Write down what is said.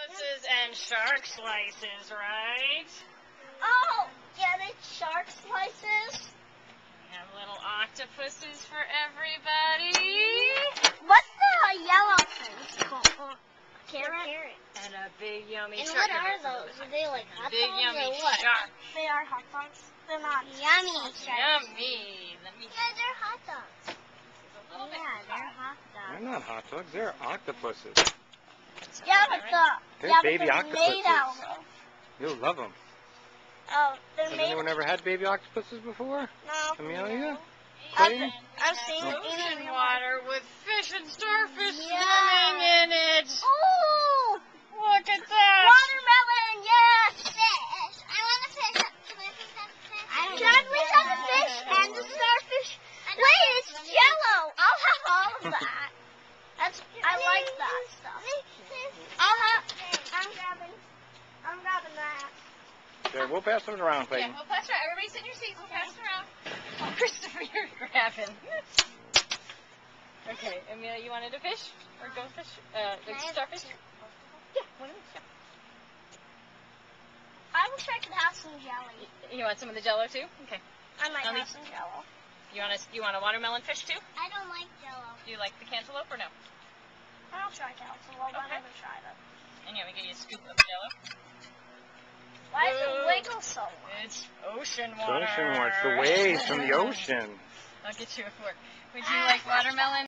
octopuses and shark slices, right? Oh, get it? Shark slices? We have little octopuses for everybody. What's the yellow thing called? Carrot? And a big yummy And shark. what are those? Are they like hot Big dogs yummy or what? shark. They are hot dogs. They're not. Yummy. Yummy. Let me Yeah, they're hot dogs. a little bit. Yeah, they're hot dogs. They're not hot dogs. They're octopuses. Yeah, but the They're yeah, baby but they're made octopuses. out of. You'll love them. Oh, they're Has made. anyone ever had baby octopuses before? No. Amelia? I've, Buddy? I've seen it Ocean in water with fish and starfish Yeah. swimming in it. Oh, Look at that. watermelon, yes. Fish. I want a fish. Can I pick that fish? Can we have the fish and the starfish? Wait, it's jello. I'll have all of that. That's I like that stuff. I'll have. I'm grabbing. I'm grabbing that. Okay, we'll pass them around, Yeah, we'll pass around. Everybody sit in your seats. We'll pass them around. Oh, Christopher, you're grabbing. Okay, Amelia, you wanted a fish or go fish? Uh, the Can I have starfish? Yeah, one of each. Yeah. I wish I could have some jelly. You want some of the Jello too? Okay. I might I'll have some jello. You want a you want a watermelon fish too? I don't like jello. Do you like the cantaloupe or no? I'll try cantaloupe. I Okay. never tried it. And yeah, we get you a scoop of Jello. Why does Whoa. it wiggle so much? It's ocean It's water. ocean water. It's the waves from the ocean. I'll get you a fork. Would you like watermelon?